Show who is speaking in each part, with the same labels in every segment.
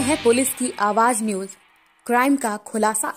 Speaker 1: है पुलिस की आवाज़ न्यूज़। क्राइम का खुलासा।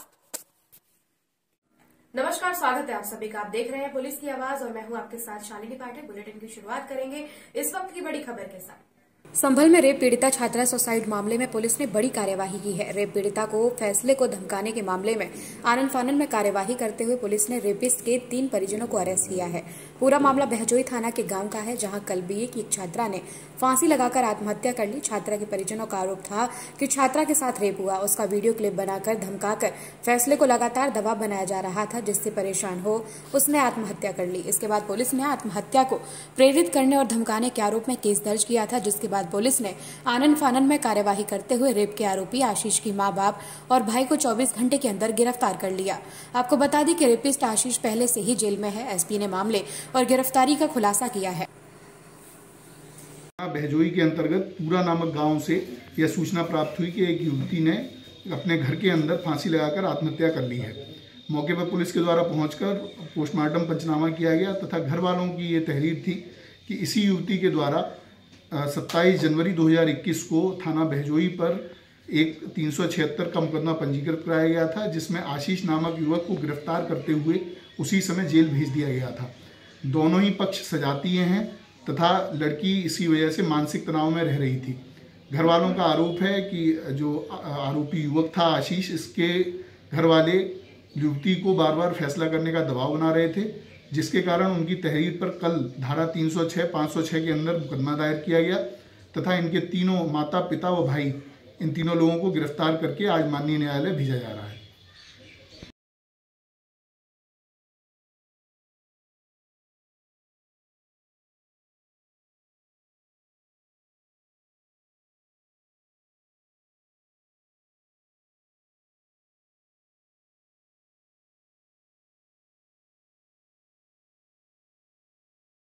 Speaker 2: नमस्कार, स्वागत है आप सभी का। आप देख रहे हैं पुलिस की आवाज़ और मैं हूँ आपके साथ शालिनी पाठक। बुलेटिन की शुरुआत करेंगे इस वक्त की बड़ी खबर के साथ।
Speaker 1: संभल में रेप पीड़िता छात्रा सुसाइड मामले में पुलिस ने बड़ी कार्यवाही की है। रेप पीड़िता को फैसले को धमकाने के मामले में आनंद फानन में कार्यवाही करते हुए पुलिस ने रेपिस्ट के तीन परिजनों को अरेस्ट किया है। पूरा मामला बहजोई थाना के गाँव का है, जहाँ कल बीए की एक छात्रा ने फांसी लगाकर आत्महत्या कर ली। छात्रा के परिजनों का आरोप था कि छात्रा के साथ रेप हुआ। उसका वीडियो क्लिप बनाकर धमकाकर फैसले को लगातार दबाव बनाया जा रहा था, जिससे परेशान हो उसने आत्महत्या कर ली। इसके बाद पुलिस ने आत्महत्या को प्रेरित करने और धमकाने के आरोप में केस दर्ज किया था, जिसके बाद पुलिस ने आनंद फानन में कार्यवाही करते हुए रेप के आरोपी आशीष की माँ बाप और भाई को 24 घंटे के अंदर गिरफ़्तार कर लिया। आपको बता दें कि रेपिस्ट आशीष पहले से ही जेल में है। एसपी ने मामले और गिरफ्तारी का खुलासा किया है।
Speaker 3: बहजोई के अंतर्गत पूरा नामक गाँव से यह सूचना प्राप्त हुई कि एक युवती ने अपने घर के अंदर फांसी लगाकर आत्महत्या कर ली है। मौके पर पुलिस के द्वारा पहुंचकर पोस्टमार्टम पंचनामा किया गया तथा घर वालों की ये तहरीर थी कि इसी युवती के द्वारा 27 जनवरी 2021 को थाना बहजोई पर एक तीन का मुकदमा पंजीकृत कराया गया था, जिसमें आशीष नामक युवक को गिरफ़्तार करते हुए उसी समय जेल भेज दिया गया था। दोनों ही पक्ष सजातीय हैं तथा लड़की इसी वजह से मानसिक तनाव में रह रही थी। घर वालों का आरोप है कि जो आरोपी युवक था आशीष, इसके घर वाले युवती को बार बार फैसला करने का दबाव बना रहे थे। जिसके कारण उनकी तहरीर पर कल धारा 306, 506 के अंदर मुकदमा दायर किया गया तथा इनके तीनों माता पिता व भाई इन तीनों लोगों को गिरफ़्तार करके आज माननीय न्यायालय भेजा जा रहा है।